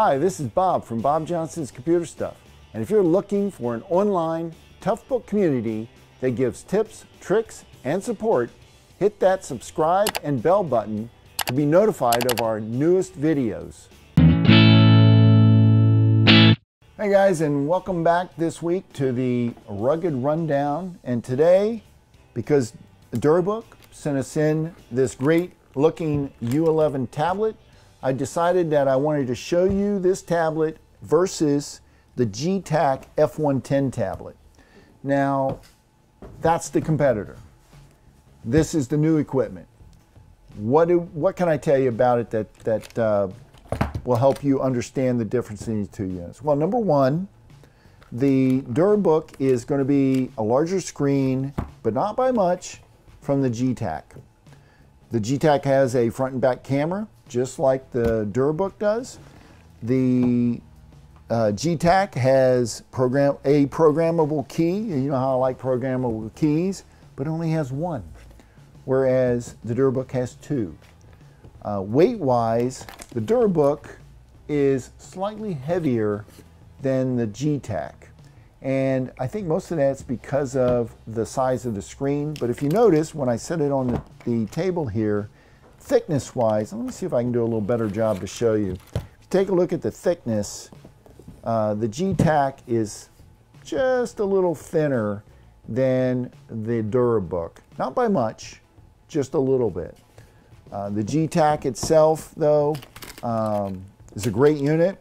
Hi, this is Bob from Bob Johnson's Computer Stuff. And if you're looking for an online Toughbook community that gives tips, tricks, and support, hit that subscribe and bell button to be notified of our newest videos. Hey guys, and welcome back this week to the Rugged Rundown. And today, because Durabook sent us in this great looking U11 tablet, I decided that I wanted to show you this tablet versus the Getac F110 tablet. Now, that's the competitor. This is the new equipment. What, do, what can I tell you about it that, that uh, will help you understand the difference in these two units. Well, number one, the Durabook is going to be a larger screen, but not by much, from the Getac. The Getac has a front and back camera, just like the Durabook does. The uh, Getac has program a programmable key. You know how I like programmable keys, but only has one, whereas the Durabook has two. Uh, Weight-wise, the Durabook is slightly heavier than the Getac. And I think most of that's because of the size of the screen. But if you notice, when I set it on the, the table here, thickness-wise, let me see if I can do a little better job to show you. If you take a look at the thickness, uh, the Getac is just a little thinner than the Durabook. Not by much, just a little bit. Uh, the Getac itself, though, um, is a great unit.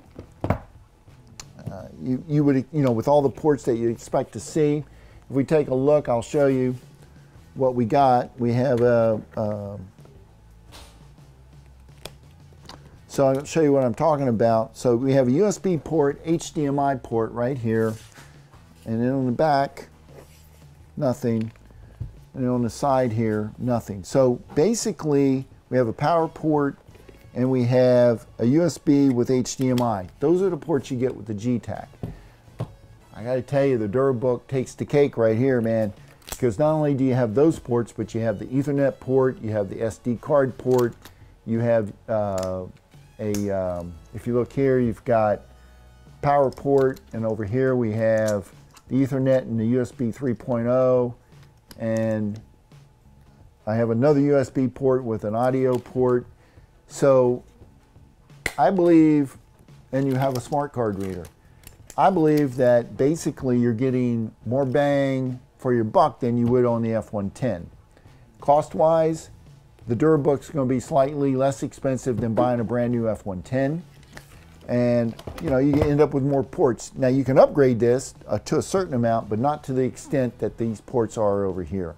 Uh, you, you would, you know, with all the ports that you expect to see. If we take a look, I'll show you what we got. We have a, a so I'll show you what I'm talking about. So we have a USB port, HDMI port right here, and then on the back, nothing, and on the side here, nothing. So basically, we have a power port, and we have a USB with HDMI. Those are the ports you get with the Getac. I gotta tell you, the Durabook takes the cake right here, man, because not only do you have those ports, but you have the Ethernet port, you have the SD card port, you have uh, a, um, if you look here, you've got power port, and over here we have the Ethernet and the USB 3.0, and I have another USB port with an audio port. So I believe, and you have a smart card reader. I believe that basically you're getting more bang for your buck than you would on the F110. Cost-wise, the Durabook's going to be slightly less expensive than buying a brand new F110. And, you know, you end up with more ports. Now, you can upgrade this uh, to a certain amount, but not to the extent that these ports are over here.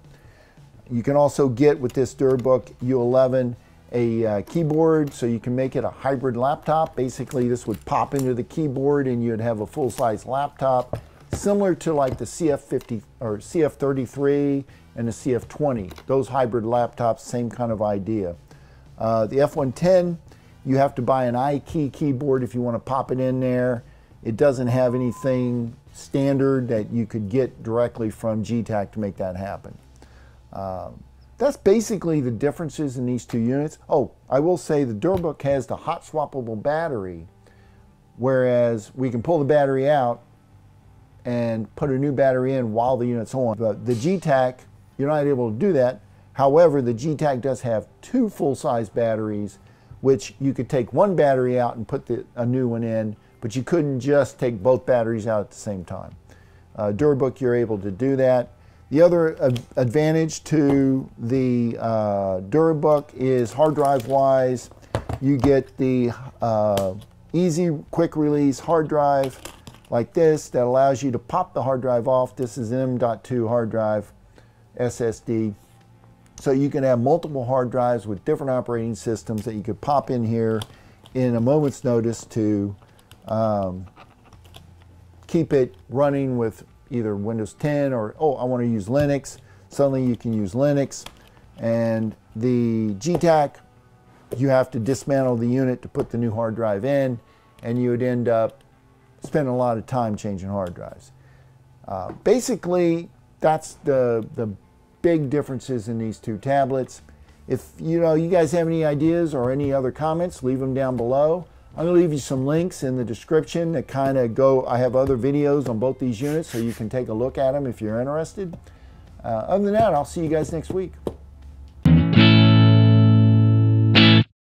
You can also get with this Durabook U11 a uh, keyboard so you can make it a hybrid laptop. Basically this would pop into the keyboard and you'd have a full-size laptop similar to like the CF50 or CF33 and the CF20. Those hybrid laptops, same kind of idea. Uh, the F110, you have to buy an iKey keyboard if you want to pop it in there. It doesn't have anything standard that you could get directly from Getac to make that happen. Um, that's basically the differences in these two units. Oh, I will say the Durabook has the hot swappable battery, whereas we can pull the battery out and put a new battery in while the unit's on. But the Getac, you're not able to do that. However, the Getac does have two full-size batteries, which you could take one battery out and put the, a new one in, but you couldn't just take both batteries out at the same time. Uh, Durabook, you're able to do that. The other advantage to the uh, Durabook is hard drive wise, you get the uh, easy quick release hard drive like this that allows you to pop the hard drive off. This is an M.2 hard drive SSD. So you can have multiple hard drives with different operating systems that you could pop in here in a moment's notice to um, keep it running with either Windows 10 or, oh, I want to use Linux. Suddenly you can use Linux. And the Getac, you have to dismantle the unit to put the new hard drive in, and you would end up spending a lot of time changing hard drives. Uh, basically, that's the, the big differences in these two tablets. If you know you guys have any ideas or any other comments, leave them down below. I'm going to leave you some links in the description that kind of go. I have other videos on both these units so you can take a look at them if you're interested. Uh, other than that, I'll see you guys next week.